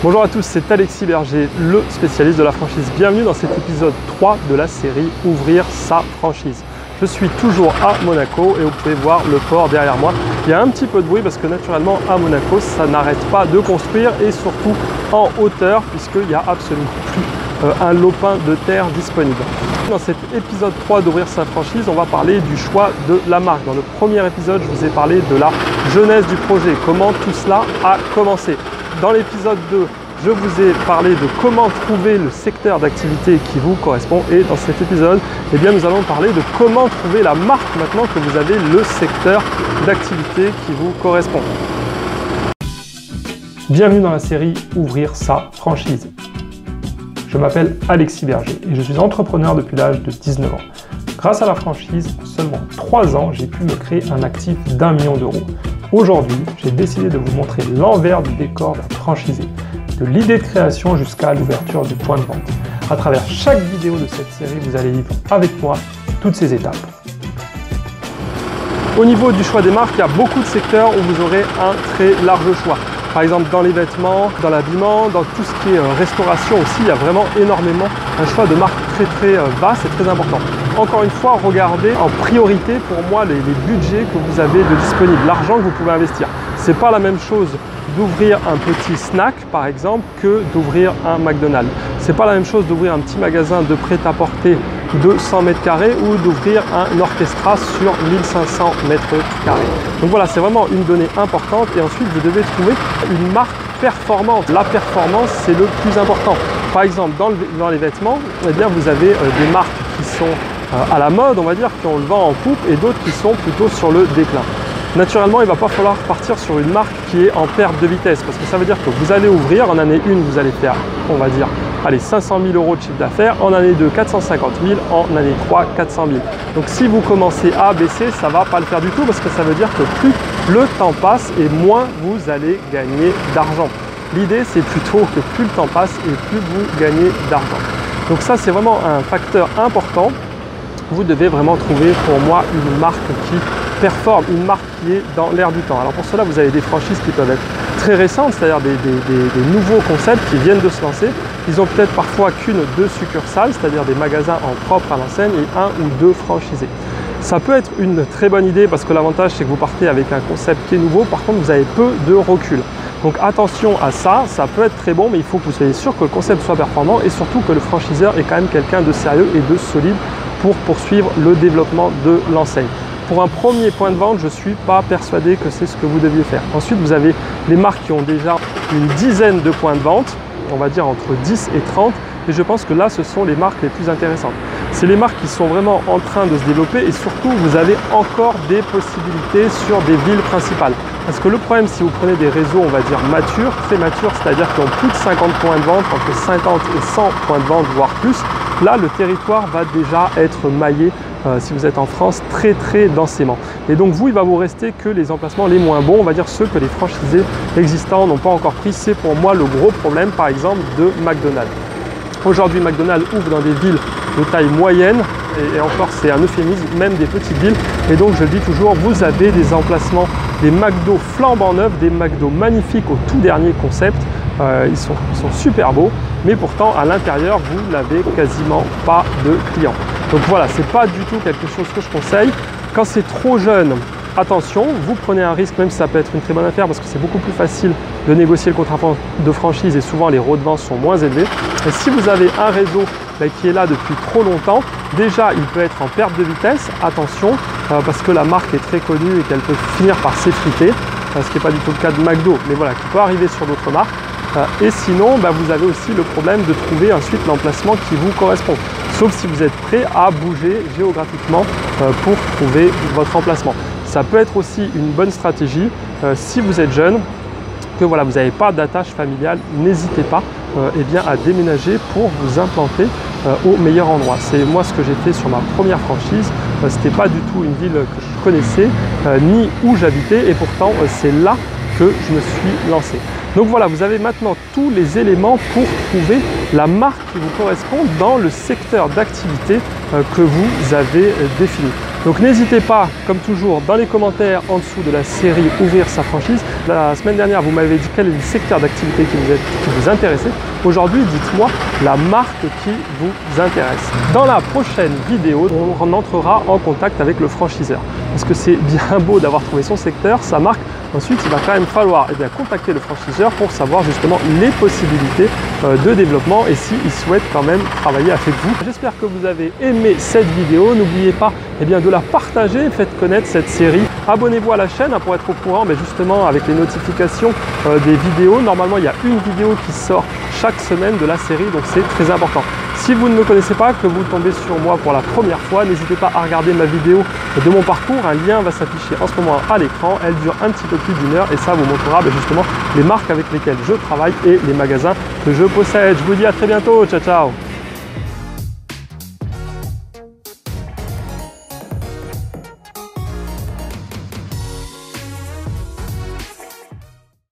Bonjour à tous, c'est Alexis Berger, le spécialiste de la franchise. Bienvenue dans cet épisode 3 de la série Ouvrir sa franchise. Je suis toujours à Monaco et vous pouvez voir le port derrière moi. Il y a un petit peu de bruit parce que naturellement à Monaco ça n'arrête pas de construire et surtout en hauteur puisqu'il n'y a absolument plus euh, un lopin de terre disponible. Dans cet épisode 3 d'ouvrir sa franchise, on va parler du choix de la marque. Dans le premier épisode, je vous ai parlé de la jeunesse du projet, comment tout cela a commencé. Dans l'épisode 2, je vous ai parlé de comment trouver le secteur d'activité qui vous correspond et dans cet épisode, eh bien, nous allons parler de comment trouver la marque maintenant que vous avez le secteur d'activité qui vous correspond. Bienvenue dans la série Ouvrir sa franchise. Je m'appelle Alexis Berger et je suis entrepreneur depuis l'âge de 19 ans. Grâce à la franchise, en seulement 3 ans, j'ai pu me créer un actif d'un million d'euros. Aujourd'hui, j'ai décidé de vous montrer l'envers du décor d'un franchisé, de l'idée de création jusqu'à l'ouverture du point de vente. À travers chaque vidéo de cette série, vous allez vivre avec moi toutes ces étapes. Au niveau du choix des marques, il y a beaucoup de secteurs où vous aurez un très large choix. Par exemple, dans les vêtements, dans l'habillement, dans tout ce qui est euh, restauration aussi, il y a vraiment énormément un choix de marques très très euh, vaste et très important. Encore une fois, regardez en priorité pour moi les, budgets que vous avez de disponibles, l'argent que vous pouvez investir. C'est pas la même chose d'ouvrir un petit snack par exemple que d'ouvrir un McDonald's. C'est pas la même chose d'ouvrir un petit magasin de prêt-à-porter de 100 mètres carrés ou d'ouvrir un orchestra sur 1500 mètres carrés. Donc voilà, c'est vraiment une donnée importante et ensuite vous devez trouver une marque performante. La performance, c'est le plus important. Par exemple, dans, les vêtements, eh vous avez euh, des marques qui sont euh, à la mode, on va dire, qui ont le vent en poupe et d'autres qui sont plutôt sur le déclin. Naturellement, il ne va pas falloir partir sur une marque qui est en perte de vitesse parce que ça veut dire que vous allez ouvrir, en année 1, vous allez faire, on va dire, allez, 500 000 euros de chiffre d'affaires, en année 2, 450 000, en année 3, 400 000. Donc si vous commencez à baisser, ça ne va pas le faire du tout parce que ça veut dire que plus le temps passe et moins vous allez gagner d'argent. L'idée, c'est plutôt que plus le temps passe et plus vous gagnez d'argent. Donc ça, c'est vraiment un facteur important. Vous devez vraiment trouver pour moi une marque qui performe, une marque qui est dans l'air du temps. Alors pour cela, vous avez des franchises qui peuvent être très récentes, c'est-à-dire des, nouveaux concepts qui viennent de se lancer. Ils ont peut-être parfois qu'une ou deux succursales, c'est-à-dire des magasins en propre à l'enseigne et un ou deux franchisés. Ça peut être une très bonne idée parce que l'avantage c'est que vous partez avec un concept qui est nouveau, par contre vous avez peu de recul. Donc attention à ça, ça peut être très bon mais il faut que vous soyez sûr que le concept soit performant et surtout que le franchiseur est quand même quelqu'un de sérieux et de solide pour poursuivre le développement de l'enseigne. Pour un premier point de vente, je ne suis pas persuadé que c'est ce que vous deviez faire. Ensuite, vous avez les marques qui ont déjà une dizaine de points de vente, on va dire entre 10 et 30, et je pense que là, ce sont les marques les plus intéressantes. C'est les marques qui sont vraiment en train de se développer et surtout, vous avez encore des possibilités sur des villes principales. Parce que le problème, si vous prenez des réseaux, on va dire matures, très matures, c'est-à-dire qui ont plus de 50 points de vente, entre 50 et 100 points de vente, voire plus, là, le territoire va déjà être maillé euh, si vous êtes en France, très très densément. Et donc vous, il va vous rester que les emplacements les moins bons, on va dire ceux que les franchisés existants n'ont pas encore pris. C'est pour moi le gros problème, par exemple, de McDonald's. Aujourd'hui, McDonald's ouvre dans des villes de taille moyenne, et, encore c'est un euphémisme, même des petites villes. Et donc je le dis toujours, vous avez des emplacements, des McDo flambant neufs, des McDo magnifiques au tout dernier concept. Euh, ils, sont, super beaux, mais pourtant à l'intérieur, vous n'avez quasiment pas de clients. Donc voilà, c'est pas du tout quelque chose que je conseille. Quand c'est trop jeune, attention, vous prenez un risque, même si ça peut être une très bonne affaire, parce que c'est beaucoup plus facile de négocier le contrat de franchise et souvent les de vente sont moins élevés. Et si vous avez un réseau bah, qui est là depuis trop longtemps, déjà il peut être en perte de vitesse, attention, euh, parce que la marque est très connue et qu'elle peut finir par s'effriter, euh, ce qui n'est pas du tout le cas de McDo, mais voilà, qui peut arriver sur d'autres marques. Euh, et sinon, bah, vous avez aussi le problème de trouver ensuite l'emplacement qui vous correspond sauf si vous êtes prêt à bouger géographiquement euh, pour trouver votre emplacement. Ça peut être aussi une bonne stratégie euh, si vous êtes jeune, que voilà, vous n'avez pas d'attache familiale, n'hésitez pas euh, eh bien, à déménager pour vous implanter au meilleur endroit. C'est moi ce que j'ai fait sur ma première franchise. Ce n'était pas du tout une ville que je connaissais, ni où j'habitais, et pourtant c'est là que je me suis lancé. Donc voilà, vous avez maintenant tous les éléments pour trouver la marque qui vous correspond dans le secteur d'activité euh, que vous avez euh, défini. Donc n'hésitez pas, comme toujours, dans les commentaires en dessous de la série Ouvrir sa franchise. La semaine dernière, vous m'avez dit quel est le secteur d'activité qui vous, intéressait. Aujourd'hui, dites-moi la marque qui vous intéresse. Dans la prochaine vidéo, on entrera en contact avec le franchiseur. Parce que c'est bien beau d'avoir trouvé son secteur, sa marque, Ensuite, il va quand même falloir eh bien, contacter le franchiseur pour savoir justement les possibilités euh, de développement et s'il souhaite quand même travailler avec vous. J'espère que vous avez aimé cette vidéo. N'oubliez pas eh bien, de la partager, faites connaître cette série. Abonnez-vous à la chaîne hein, pour être au courant mais justement avec les notifications euh, des vidéos. Normalement, il y a une vidéo qui sort chaque semaine de la série, donc c'est très important. Si vous ne me connaissez pas, que vous tombez sur moi pour la première fois, n'hésitez pas à regarder ma vidéo de mon parcours. Un lien va s'afficher en ce moment à l'écran. Elle dure un petit peu plus d'une heure et ça vous montrera ben, justement les marques avec lesquelles je travaille et les magasins que je possède. Je vous dis à très bientôt. Ciao, ciao